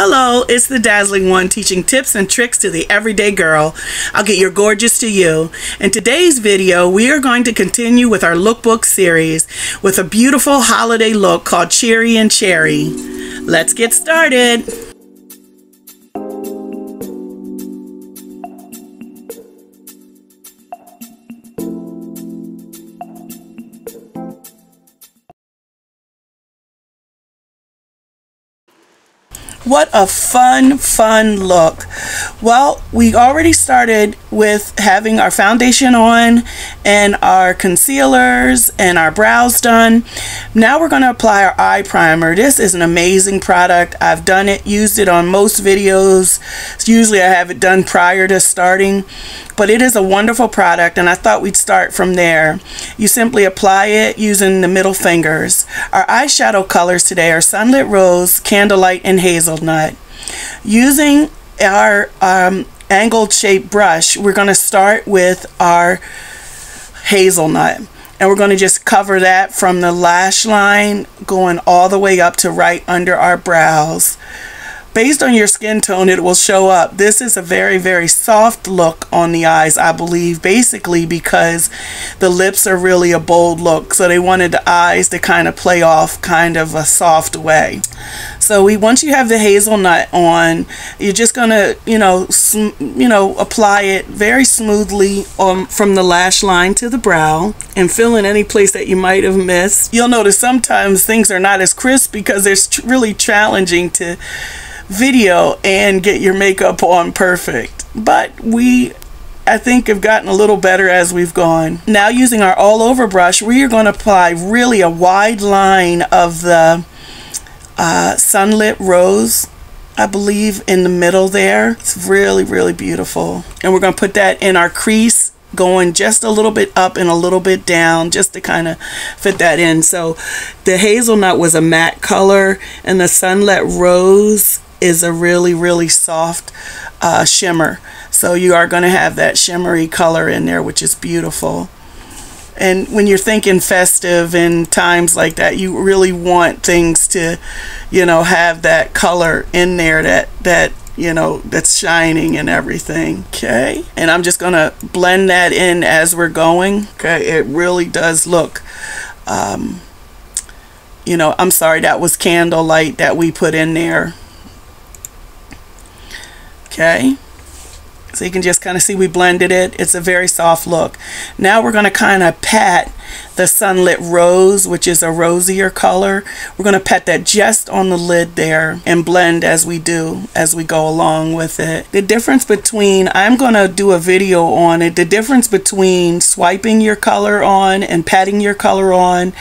Hello, it's the Dazzling One teaching tips and tricks to the everyday girl. I'll get your gorgeous to you. In today's video, we are going to continue with our lookbook series with a beautiful holiday look called Cheery in Cherry. Let's get started. What a fun, fun look. Well, we already started with having our foundation on and our concealers and our brows done. Now we're going to apply our eye primer. This is an amazing product. I've done it, used it on most videos. Usually I have it done prior to starting, but it is a wonderful product and I thought we'd start from there. You simply apply it using the middle fingers. Our eyeshadow colors today are Sunlit Rose, Candlelight, and Hazelnut. Using our um, angled shape brush, we're going to start with our hazelnut. And we're going to just cover that from the lash line going all the way up to right under our brows based on your skin tone, it will show up. This is a very, very soft look on the eyes, I believe, basically because the lips are really a bold look. So they wanted the eyes to kind of play off kind of a soft way. So we once you have the hazelnut on, you're just gonna, you know, you know, apply it very smoothly um, from the lash line to the brow and fill in any place that you might have missed. You'll notice sometimes things are not as crisp because it's really challenging to video and get your makeup on perfect. But we I think have gotten a little better as we've gone. Now using our all over brush, we are going to apply really a wide line of the uh, Sunlit Rose, I believe in the middle there. It's really, really beautiful. And we're going to put that in our crease going just a little bit up and a little bit down just to kind of fit that in. So the hazelnut was a matte color and the Sunlit Rose is a really, really soft uh, shimmer. So you are going to have that shimmery color in there, which is beautiful. And when you're thinking festive and times like that, you really want things to, you know, have that color in there that, that you know, that's shining and everything. Okay. And I'm just going to blend that in as we're going. Okay. It really does look, um, you know, I'm sorry, that was candlelight that we put in there okay? So you can just kind of see we blended it. It's a very soft look. Now we're going to kind of pat the sunlit rose which is a rosier color. We're going to pat that just on the lid there and blend as we do as we go along with it. The difference between I'm going to do a video on it. The difference between swiping your color on and patting your color on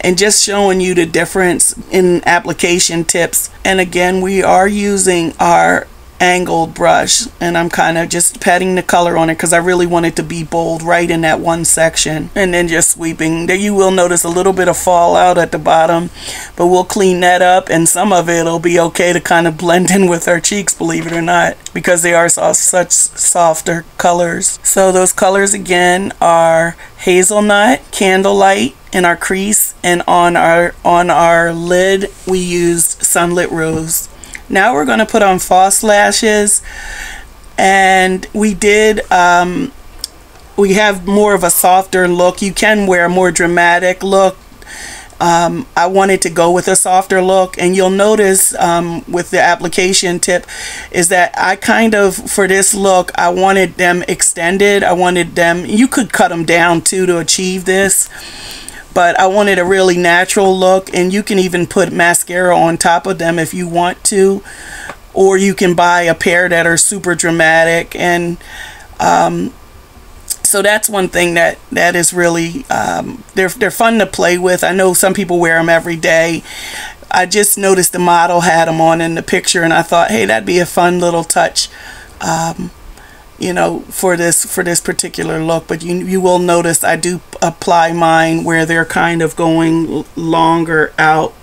and just showing you the difference in application tips. And again we are using our angled brush and I'm kind of just patting the color on it because I really want it to be bold right in that one section and then just sweeping. There you will notice a little bit of fallout at the bottom but we'll clean that up and some of it will be okay to kind of blend in with our cheeks believe it or not because they are such softer colors. So those colors again are hazelnut candlelight in our crease and on our on our lid we used sunlit rose now we're going to put on false lashes and we did um, we have more of a softer look. You can wear a more dramatic look. Um, I wanted to go with a softer look and you'll notice um, with the application tip is that I kind of for this look I wanted them extended I wanted them you could cut them down too to achieve this but I wanted a really natural look and you can even put mascara on top of them if you want to or you can buy a pair that are super dramatic and um, so that's one thing that that is really um, they're they're fun to play with. I know some people wear them every day. I just noticed the model had them on in the picture, and I thought, hey, that'd be a fun little touch. Um, you know for this for this particular look but you you will notice I do apply mine where they're kind of going longer out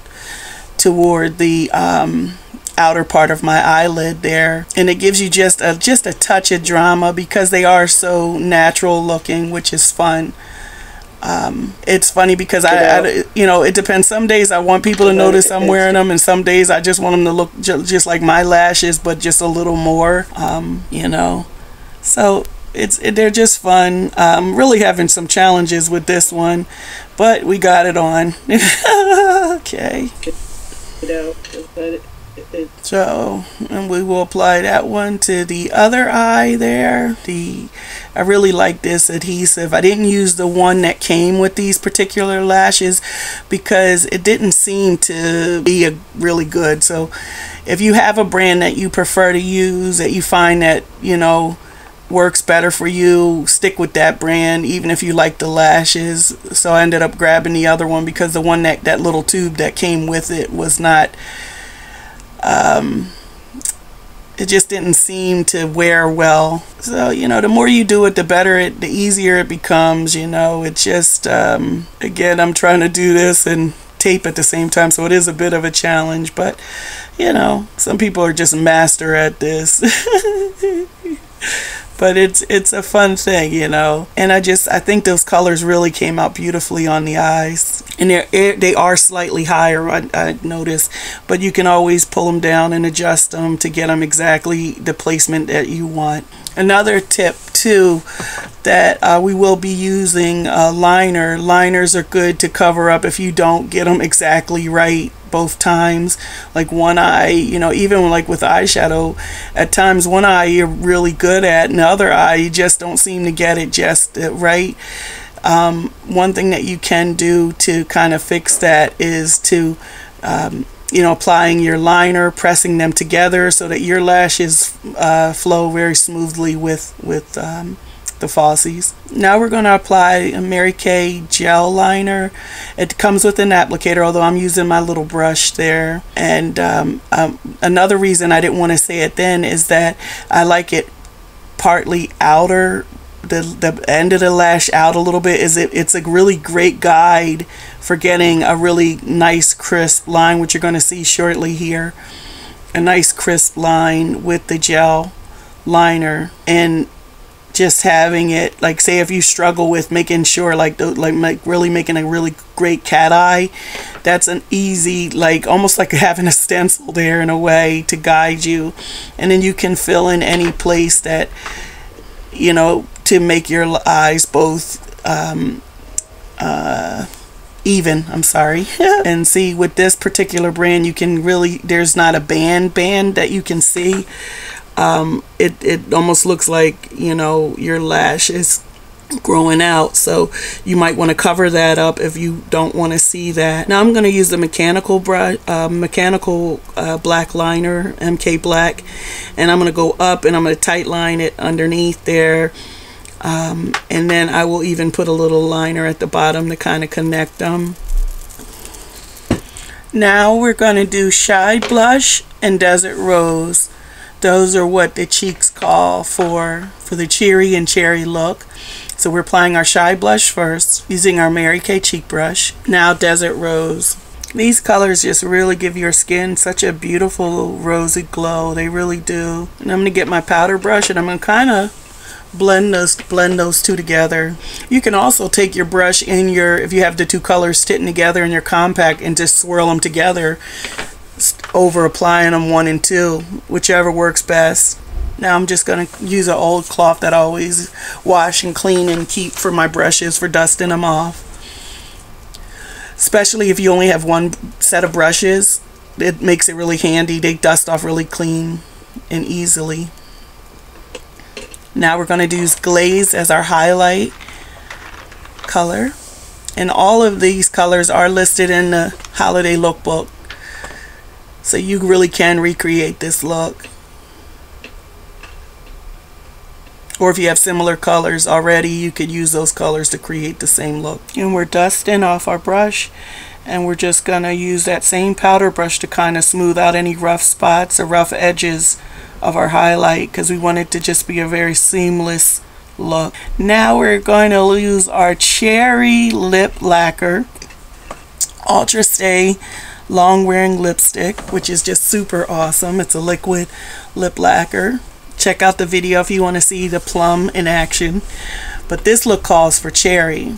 toward the um, outer part of my eyelid there and it gives you just a just a touch of drama because they are so natural looking which is fun um, it's funny because I, I, you know, it depends. Some days I want people to notice I'm wearing them, and some days I just want them to look ju- just like my lashes, but just a little more. Um, you know, so it's it, they're just fun. I'm really having some challenges with this one, but we got it on. okay. So, and we will apply that one to the other eye there. The I really like this adhesive. I didn't use the one that came with these particular lashes because it didn't seem to be a really good. So, if you have a brand that you prefer to use that you find that, you know, works better for you, stick with that brand even if you like the lashes. So I ended up grabbing the other one because the one that that little tube that came with it was not um, it just didn't seem to wear well. So, you know, the more you do it, the better it, the easier it becomes, you know. It just, um, again, I'm trying to do this and tape at the same time, so it is a bit of a challenge, but, you know, some people are just master at this. but it's it's a fun thing, you know. And I just I think those colors really came out beautifully on the eyes, and they eh, they are slightly higher. I, I noticed, but you can always pull them down and adjust them to get them exactly the placement that you want. Another tip too that uh, we will be using a liner. Liners are good to cover up if you don't get them exactly right both times like one eye you know even like with eyeshadow at times one eye you're really good at and the other eye you just don't seem to get it just right um, one thing that you can do to kind of fix that is to um, you know applying your liner pressing them together so that your lashes uh, flow very smoothly with with um, the falsies. Now we're going to apply a Mary Kay gel liner. It comes with an applicator, although I'm using my little brush there. And um, um, another reason I didn't want to say it then is that I like it partly outer the, the end of the lash out a little bit is it it's a really great guide for getting a really nice crisp line which you're going to see shortly here a nice crisp line with the gel liner and just having it like say if you struggle with making sure like the, like, like really making a really great cat eye that's an easy like almost like having a stencil there in a way to guide you. And then you can fill in any place that you know to make your eyes both um, uh, even I'm sorry. And see with this particular brand you can really there's not a band band that you can see um, it, it almost looks like, you know, your lash is growing out. So you might want to cover that up if you don't want to see that. Now I'm going to use the mechanical brush uh, mechanical uh, black liner MK black and I'm going to go up and I'm going to tight line it underneath there. Um, and then I will even put a little liner at the bottom to kind of connect them now we're going to do shy blush and desert rose those are what the cheeks call for for the cheery in cherry look. So we're applying our shy blush first using our Mary Kay cheek brush. Now Desert Rose. These colors just really give your skin such a beautiful rosy glow. They really do. And I'm going to get my powder brush and I'm going to kind of blend those blend those two together. You can also take your brush in your if you have the two colors sitting together in your compact and just swirl them together over applying them one and two, whichever works best. Now I'm just going to use an old cloth that I always wash and clean and keep for my brushes for dusting them off. Especially if you only have one set of brushes, it makes it really handy. They dust off really clean and easily. Now we're going to use glaze as our highlight color. And all of these colors are listed in the holiday lookbook. So you really can recreate this look. Or if you have similar colors already, you could use those colors to create the same look. And we're dusting off our brush and we're just going to use that same powder brush to kind of smooth out any rough spots or rough edges of our highlight because we want it to just be a very seamless look. Now we're going to use our cherry lip lacquer Ultra Stay long wearing lipstick, which is just super awesome. It's a liquid lip lacquer. Check out the video if you want to see the plum in action. But this look calls for cherry.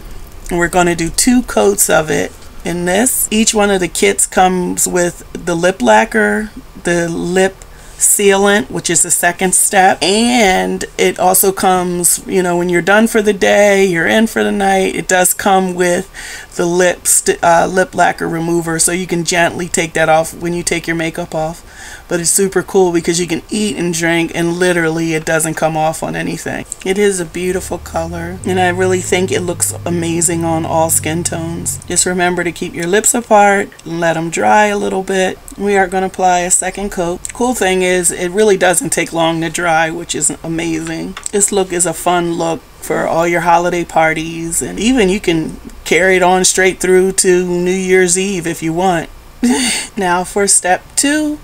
And we're going to do two coats of it in this. Each one of the kits comes with the lip lacquer, the lip sealant, which is the second step. And it also comes, you know, when you're done for the day, you're in for the night, it does come with the lip, uh, lip lacquer remover. So you can gently take that off when you take your makeup off but it's super cool because you can eat and drink and literally it doesn't come off on anything. It is a beautiful color and I really think it looks amazing on all skin tones. Just remember to keep your lips apart let them dry a little bit. We are going to apply a second coat. Cool thing is it really doesn't take long to dry which is amazing. This look is a fun look for all your holiday parties and even you can carry it on straight through to New Year's Eve if you want. now for step two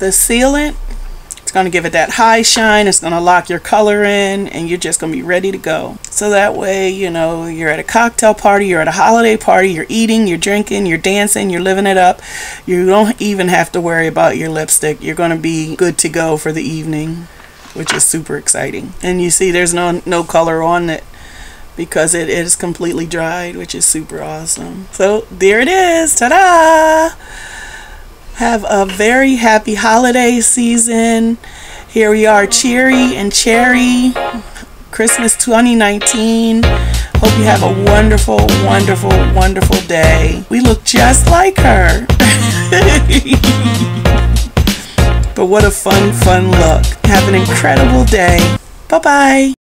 the sealant. It's going to give it that high shine. It's going to lock your color in and you're just going to be ready to go. So that way, you know, you're at a cocktail party, you're at a holiday party, you're eating, you're drinking, you're dancing, you're living it up. You don't even have to worry about your lipstick. You're going to be good to go for the evening, which is super exciting. And you see there's no no color on it because it is completely dried, which is super awesome. So there it is. Ta-da! Have a very happy holiday season. Here we are, Cheery in Cherry, Christmas 2019. Hope you have a wonderful, wonderful, wonderful day. We look just like her. but what a fun, fun look. Have an incredible day. Bye bye.